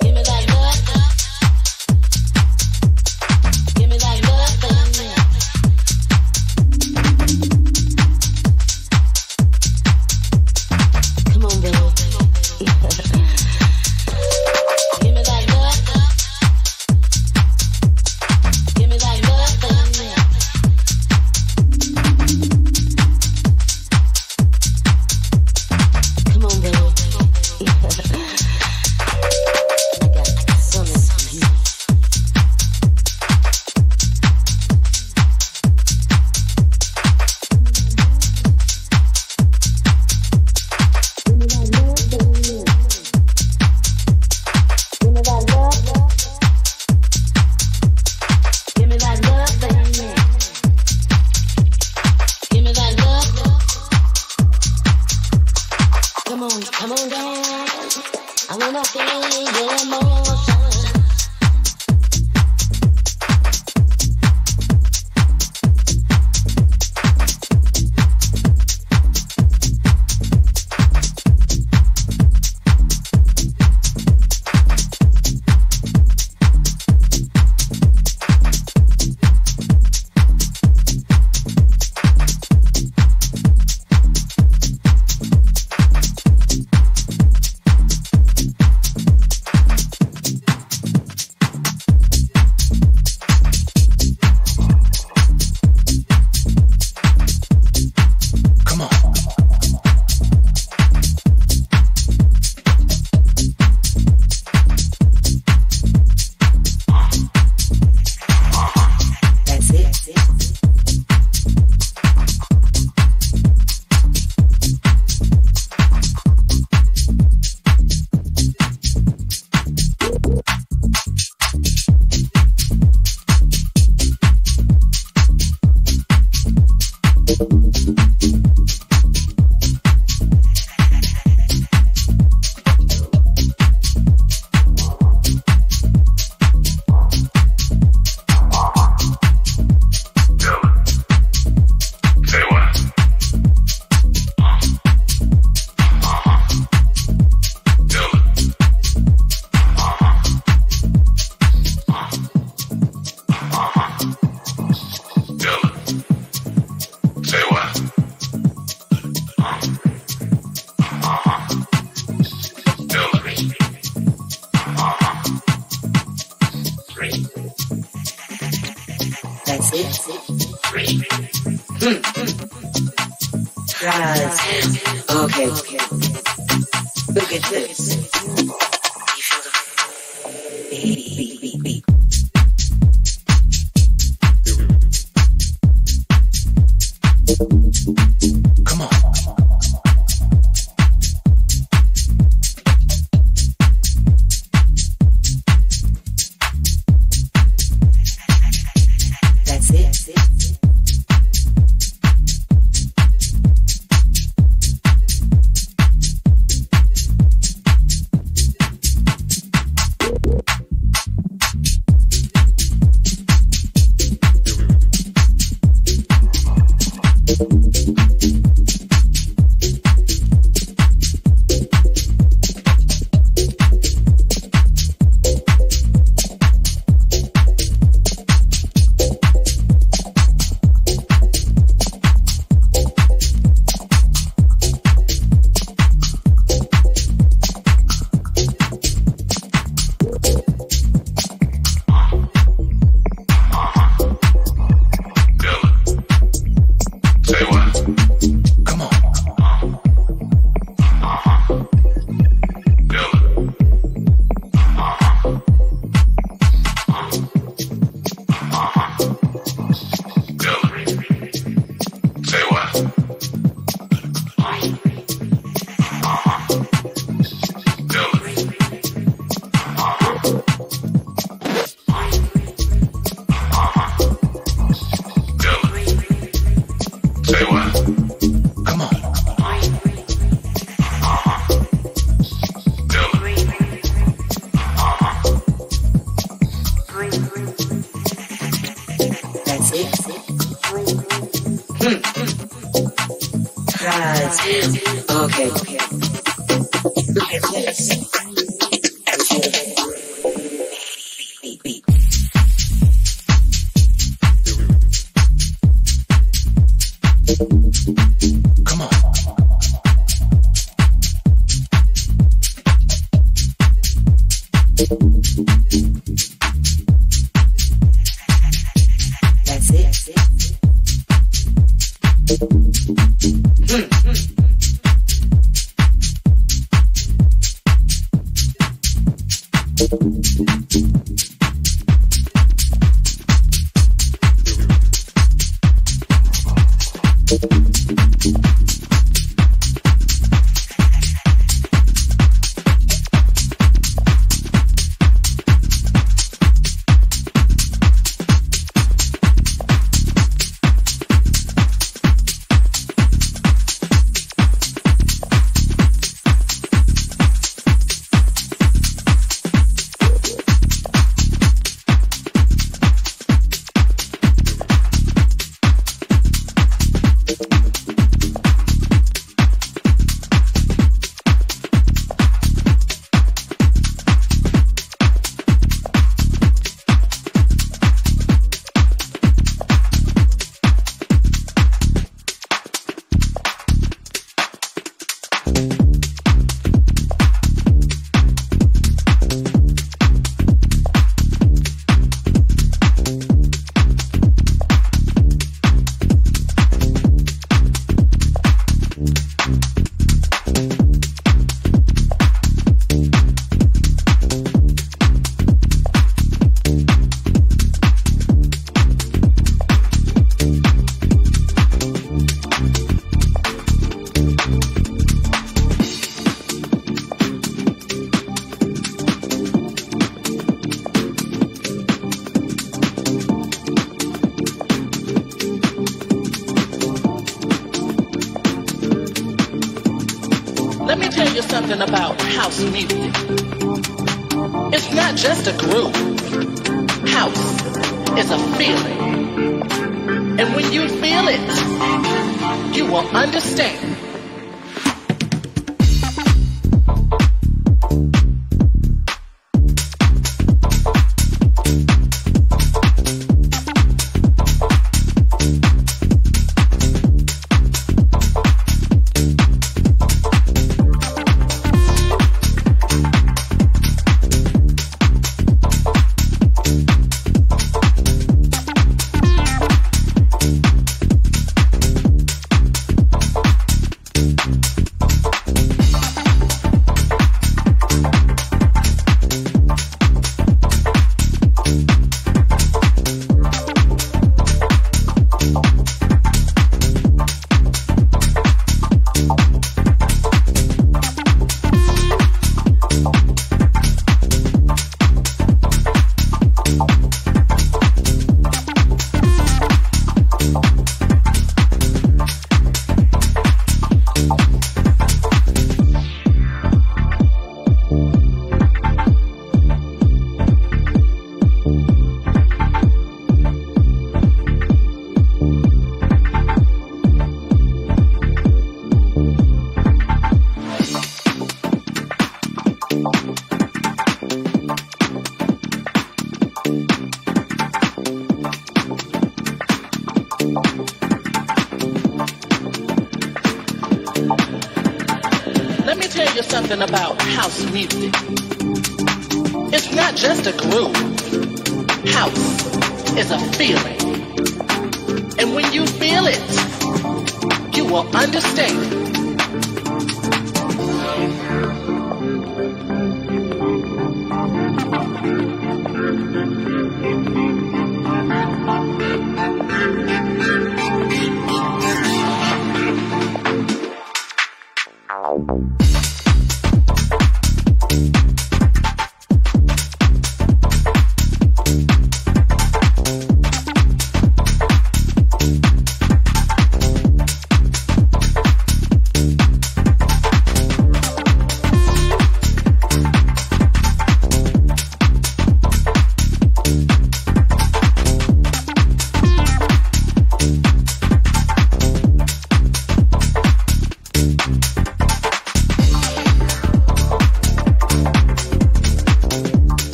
Give me that.